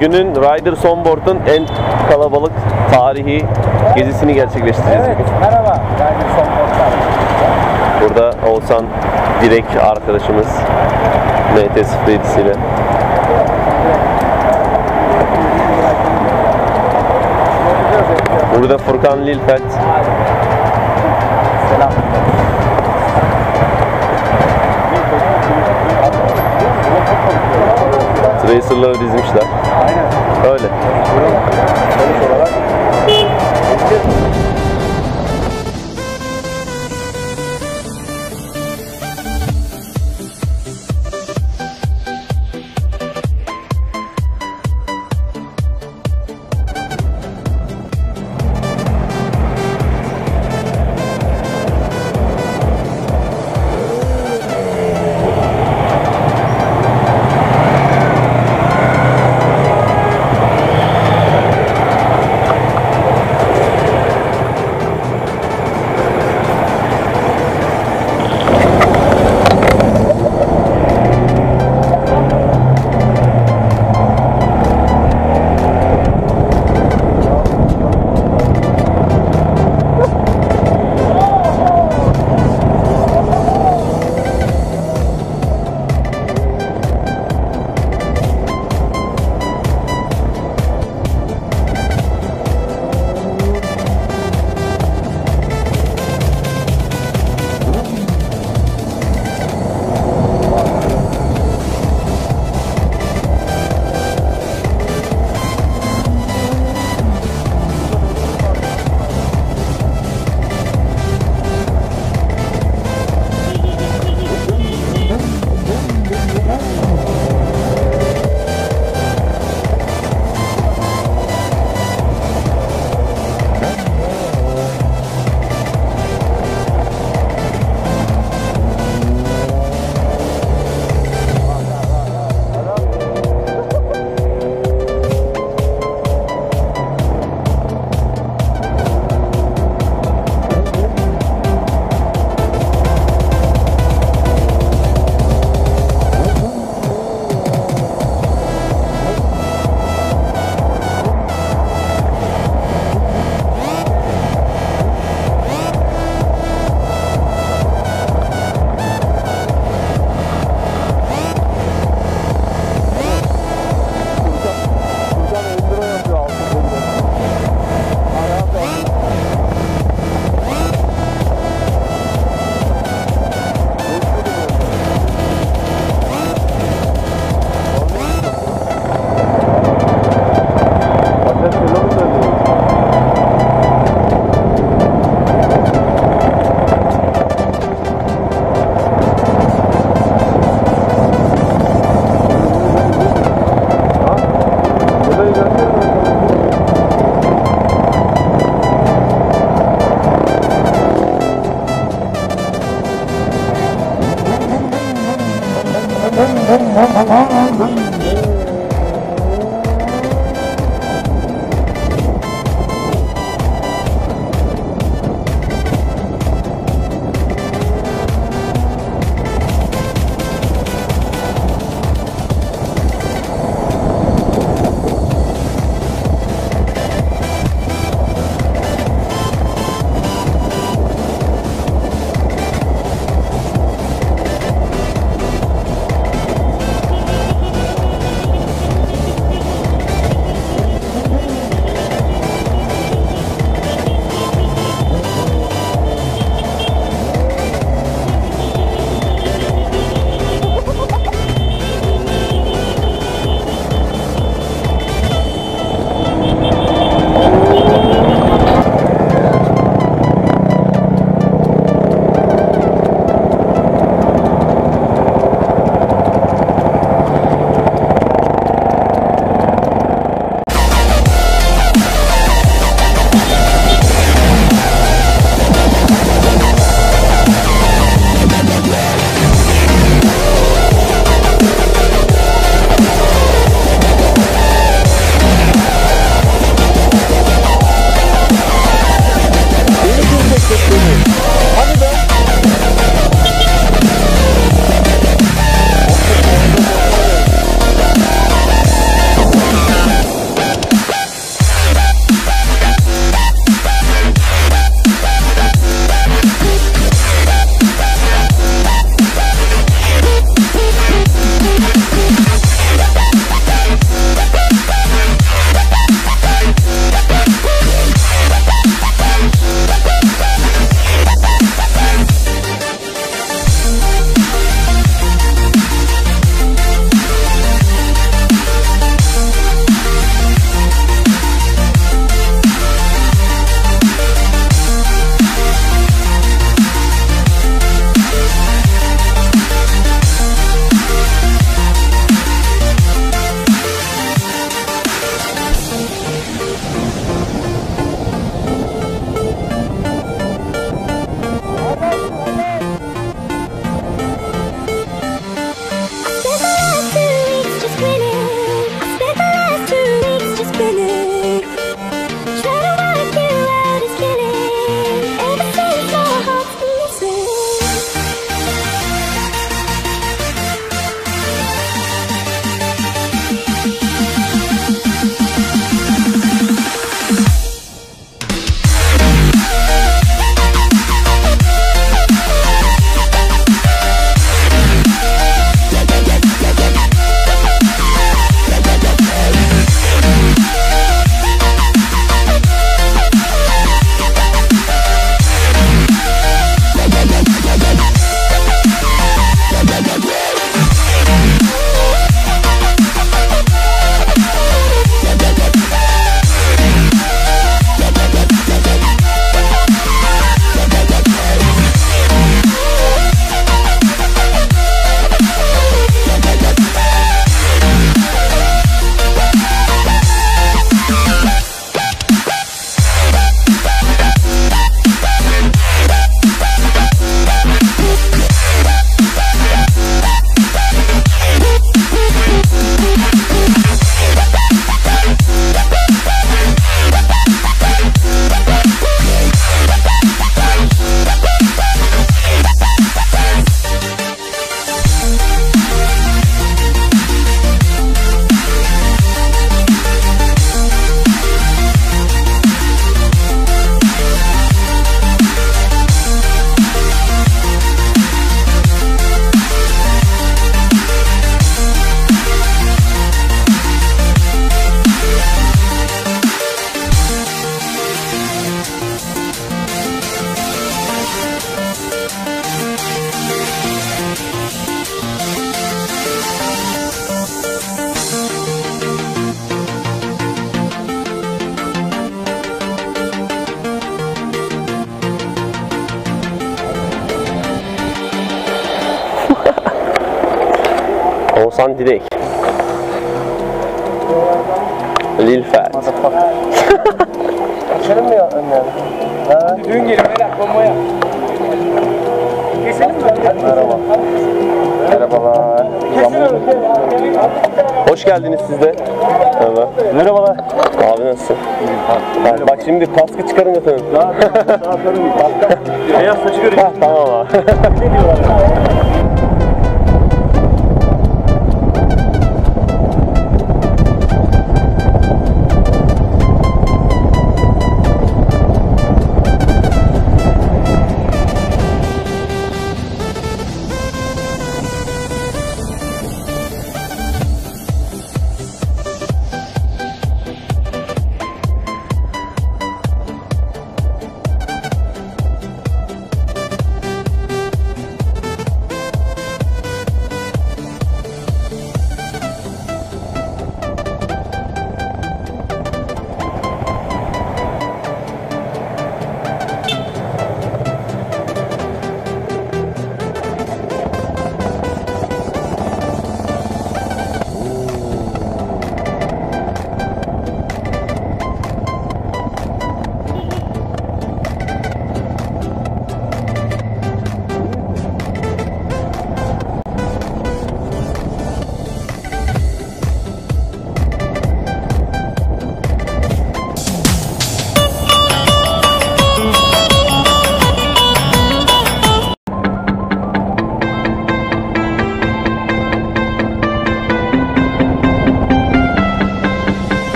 Günün Rider Sonboard'un en kalabalık tarihi gezisini gerçekleştireceğiz. Evet, bugün. merhaba. Yani son portal. Burada Oğuzhan Direk arkadaşımız MT-07'siyle. Burada Furkan Lilfert, Tracer'ları dizmişler. Aynen. Öyle. Sonuç olarak. Lil Fat. Geçelim mi ya önlerine? Ha? Düğün gelin beyler konvoya. Keselim mi? Merhaba. Merhabalar. Hoş geldiniz siz de. Merhaba. Merhabalar. Abi nasılsın? Ha, bak şimdi kaskı çıkarın efendim. Beyaz saçı göreyim. tamam abi.